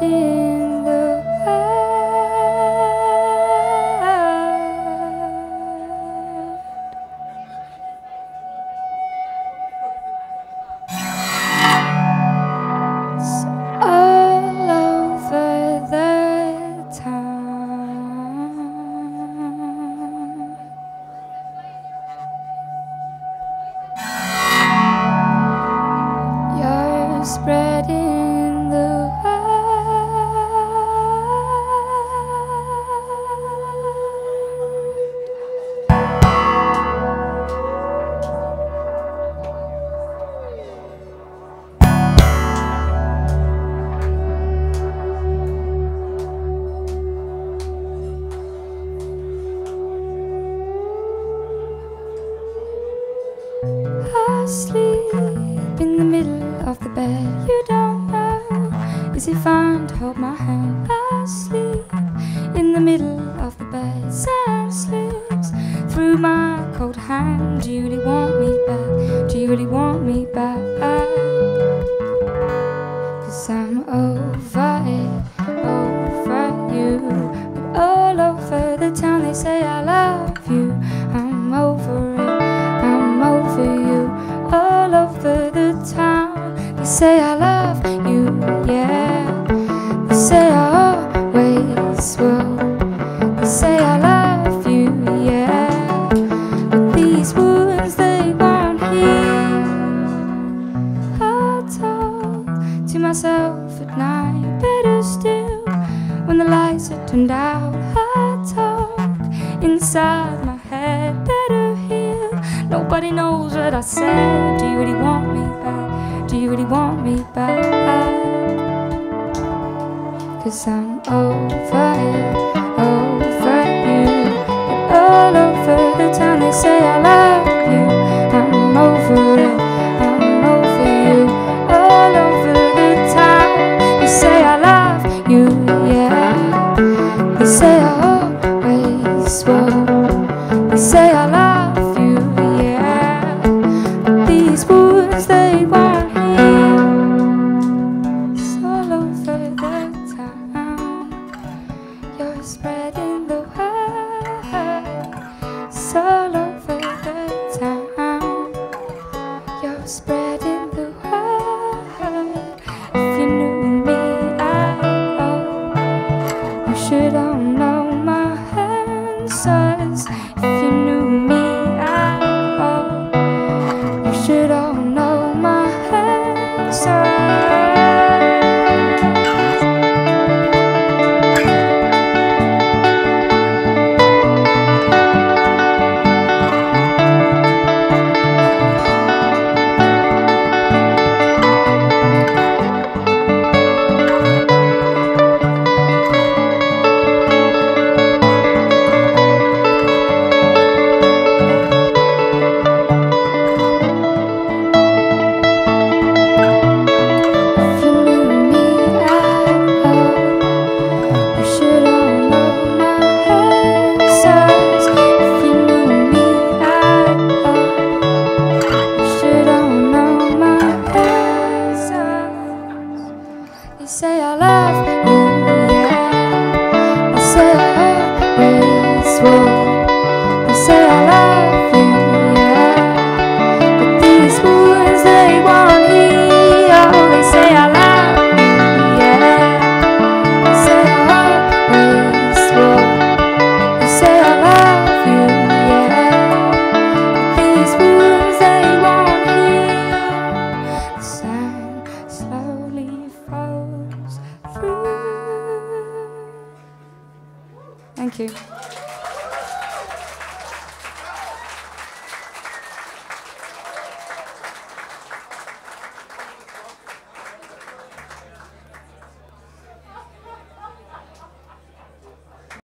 day. asleep in the middle of the bed. You don't know, is it fine to hold my hand? Asleep in the middle of the bed. Sand slips through my cold hand. Judy to myself at night. Better still, when the lights are turned out, I talk inside my head. Better here, nobody knows what I said. Do you really want me back? Do you really want me back? Cause I'm over it, over you. should I not? Thank you.